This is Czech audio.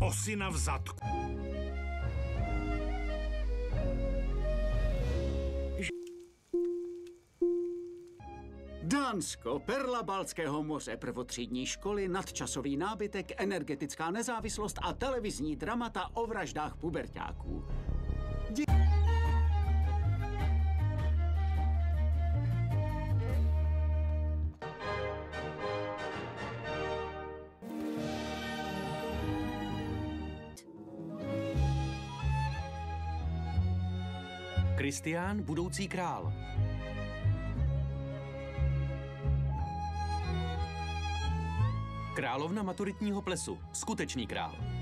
Osina v zadku. Dánsko, perla Balckého moře, prvotřídní školy, nadčasový nábytek, energetická nezávislost a televizní dramata o vraždách puberťáků. Kristián, budoucí král. Královna maturitního plesu. Skutečný král.